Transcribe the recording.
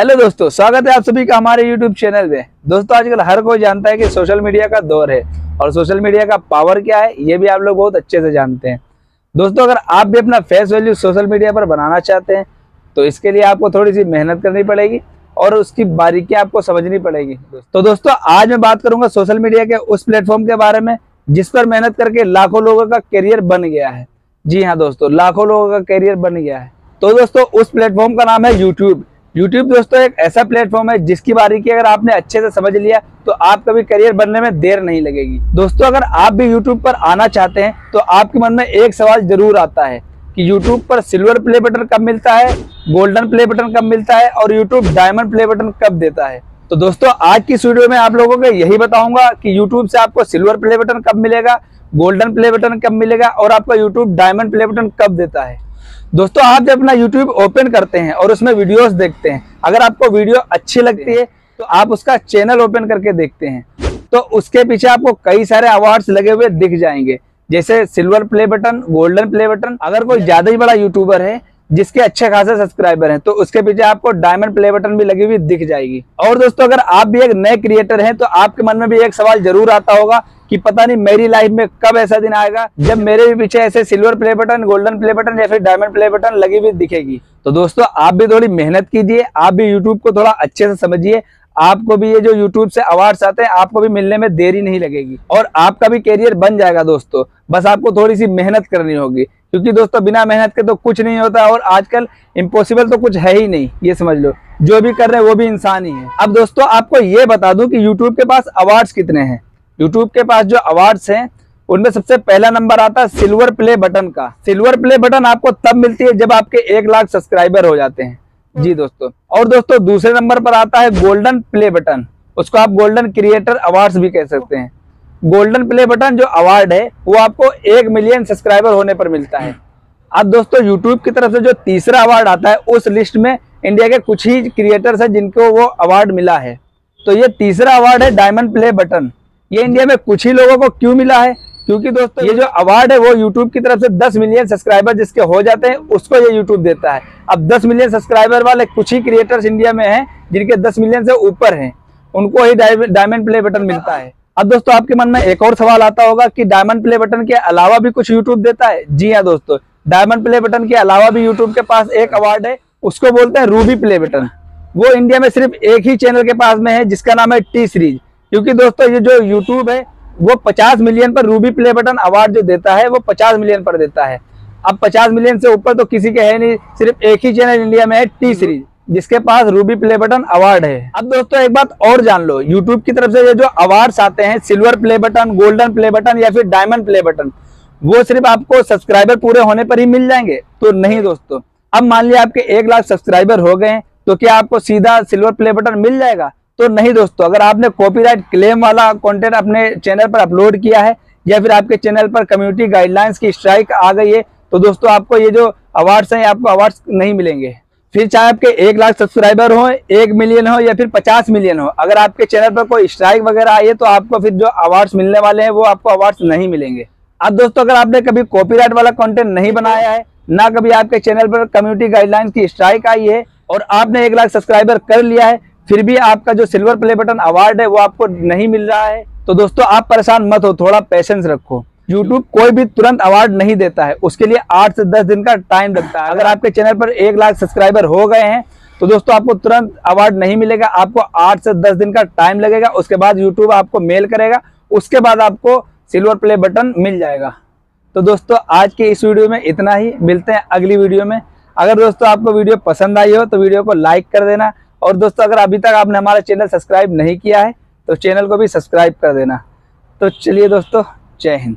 Hello दोस्तों, स्वागत है आप सभी का हमारे यूट्यूब चैनल में। दोस्तों, आजकल हर कोई जानता है कि सोशल मीडिया का दौर है और सोशल मीडिया का पावर क्या है, ये भी आप लोग बहुत अच्छे से जानते हैं। दोस्तों, अगर आप भी अपना फेस वैल्यू सोशल मीडिया पर बनाना चाहते हैं तो इसके लिए आपको थोड़ी सी मेहनत करनी पड़ेगी और उसकी बारीकियाँ आपको समझनी पड़ेगी। तो दोस्तों, आज मैं बात करूँगा सोशल मीडिया के उस प्लेटफॉर्म के बारे में, जिस पर मेहनत करके लाखों लोगों का करियर बन गया है। जी हाँ दोस्तों, लाखों लोगों का करियर बन गया है। तो दोस्तों, उस प्लेटफॉर्म का नाम है यूट्यूब यूट्यूब दोस्तों एक ऐसा प्लेटफॉर्म है जिसकी बारी की अगर आपने अच्छे से समझ लिया तो आप कभी करियर बनने में देर नहीं लगेगी। दोस्तों, अगर आप भी यूट्यूब पर आना चाहते हैं तो आपके मन में एक सवाल ज़रूर आता है कि यूट्यूब पर सिल्वर प्ले बटन कब मिलता है गोल्डन प्ले बटन कब मिलता है और यूट्यूब डायमंड प्ले बटन कब देता है। तो दोस्तों, आज की वीडियो में आप लोगों को यही बताऊँगा कि यूट्यूब से आपको सिल्वर प्ले बटन कब मिलेगा गोल्डन प्ले बटन कब मिलेगा और आपका यूट्यूब डायमंड प्ले बटन कब देता है। दोस्तों, आप जब अपना यूट्यूब ओपन करते हैं और उसमें वीडियोस देखते हैं, अगर आपको वीडियो अच्छी लगती है तो आप उसका चैनल ओपन करके देखते हैं। तो उसके पीछे आपको कई सारे अवार्ड्स लगे हुए दिख जाएँगे। जैसे silver play button golden play button अगर कोई ज़्यादा ही बड़ा यूट्यूबर है, जिसके अच्छे खासे सब्सक्राइबर हैं तो उसके पीछे आपको डायमंड प्ले बटन भी लगी हुई दिख जाएगी। और दोस्तों, अगर आप भी एक नए क्रिएटर हैं तो आपके मन में भी एक सवाल ज़रूर आता होगा कि पता नहीं मेरी लाइफ में कब ऐसा दिन आएगा, जब मेरे भी पीछे ऐसे silver play button golden play button या फिर डायमंड प्ले बटन लगी हुई दिखेगी। तो दोस्तों, आप भी थोड़ी मेहनत कीजिए, आप भी यूट्यूब को थोड़ा अच्छे से समझिए। आपको भी ये जो यूट्यूब से अवार्ड्स आते हैं, आपको भी मिलने में देरी नहीं लगेगी और आपका भी करियर बन जाएगा दोस्तों। बस आपको थोड़ी सी मेहनत करनी होगी, क्योंकि दोस्तों, बिना मेहनत के तो कुछ नहीं होता और आजकल इम्पॉसिबल तो कुछ है ही नहीं, ये समझ लो। जो भी कर रहे हैं, वो भी इंसान ही है। अब दोस्तों, आपको ये बता दूँ कि यूट्यूब के पास अवार्ड्स कितने हैं। यूट्यूब के पास जो अवार्ड्स हैं उनमें सबसे पहला नंबर आता है सिल्वर प्ले बटन का। सिल्वर प्ले बटन आपको तब मिलती है जब आपके एक लाख सब्सक्राइबर हो जाते हैं। जी दोस्तों और दोस्तों दूसरे नंबर पर आता है गोल्डन प्ले बटन उसको आप गोल्डन क्रिएटर अवार्ड्स भी कह सकते हैं। गोल्डन प्ले बटन जो अवार्ड है वो आपको एक मिलियन सब्सक्राइबर होने पर मिलता है। अब दोस्तों यूट्यूब की तरफ़ से जो तीसरा अवार्ड आता है उस लिस्ट में इंडिया के कुछ ही क्रिएटर्स हैं जिनको वो अवार्ड मिला है। तो ये तीसरा अवार्ड है डायमंड प्ले बटन ये इंडिया में कुछ ही लोगों को क्यों मिला है? क्योंकि दोस्तों ये जो अवार्ड है वो यूट्यूब की तरफ़ से 10 मिलियन सब्सक्राइबर जिसके हो जाते हैं उसको ये यूट्यूब देता है। अब 10 मिलियन सब्सक्राइबर वाले कुछ ही क्रिएटर्स इंडिया में हैं जिनके 10 मिलियन से ऊपर हैं। उनको ही डायमंड प्ले बटन मिलता है। अब दोस्तों आपके मन में एक और सवाल आता होगा कि डायमंड प्ले बटन के अलावा भी कुछ यूट्यूब देता है? जी हाँ दोस्तों डायमंड प्ले बटन के अलावा भी यूट्यूब के पास एक अवार्ड है उसको बोलते हैं रूबी प्ले बटन वो इंडिया में सिर्फ़ एक ही चैनल के पास में है जिसका नाम है टी सीरीज़ क्योंकि दोस्तों ये जो यूट्यूब है, वो 50 मिलियन पर रूबी प्ले बटन अवार्ड जो देता है, वो 50 मिलियन पर देता है। अब 50 मिलियन से ऊपर तो किसी के है नहीं, सिर्फ़ एक ही चैनल इंडिया में है टी सीरीज़ जिसके पास रूबी प्ले बटन अवार्ड है। अब दोस्तों एक बात और जान लो यूट्यूब की तरफ़ से ये जो अवार्ड्स आते हैं silver play button golden play button या फिर डायमंड प्ले बटन वो सिर्फ़ आपको सब्सक्राइबर पूरे होने पर ही मिल जाएँगे। तो नहीं दोस्तों, अब मान लिया आपके एक लाख सब्सक्राइबर हो गए तो क्या आपको सीधा सिल्वर प्ले बटन मिल जाएगा? तो नहीं दोस्तों, अगर आपने कॉपीराइट क्लेम वाला कंटेंट अपने चैनल पर अपलोड किया है, या फिर आपके चैनल पर कम्युनिटी गाइडलाइंस की स्ट्राइक आ गई है तो दोस्तों आपको ये जो अवार्ड्स हैं, आपको अवार्ड्स नहीं मिलेंगे। फिर चाहे आपके एक लाख सब्सक्राइबर हो, एक मिलियन हो, या फिर पचास मिलियन हो, अगर आपके चैनल पर कोई स्ट्राइक वगैरह आई है तो आपको फिर जो अवार्ड्स मिलने वाले हैं, वो आपको अवार्ड्स नहीं मिलेंगे। अब दोस्तों, अगर आपने कभी कॉपीराइट वाला कंटेंट नहीं बनाया है, ना कभी आपके चैनल पर कम्युनिटी गाइडलाइंस की स्ट्राइक आई है, और आपने एक लाख सब्सक्राइबर कर लिया है फिर भी आपका जो सिल्वर प्ले बटन अवार्ड है, वो आपको नहीं मिल रहा है। तो दोस्तों, आप परेशान मत हो, थोड़ा पेशेंस रखो। यूट्यूब कोई भी तुरंत अवार्ड नहीं देता है। उसके लिए आठ से दस दिन का टाइम लगता है। अगर आपके चैनल पर एक लाख सब्सक्राइबर हो गए हैं तो दोस्तों, आपको तुरंत अवार्ड नहीं मिलेगा। आपको आठ से दस दिन का टाइम लगेगा। उसके बाद यूट्यूब आपको मेल करेगा। उसके बाद आपको सिल्वर प्ले बटन मिल जाएगा। तो दोस्तों, आज के इस वीडियो में इतना ही। मिलते हैं अगली वीडियो में। अगर दोस्तों, आपको वीडियो पसंद आई हो तो वीडियो को लाइक कर देना। और दोस्तों, अगर अभी तक आपने हमारा चैनल सब्सक्राइब नहीं किया है तो चैनल को भी सब्सक्राइब कर देना। तो चलिए दोस्तों, जय हिंद।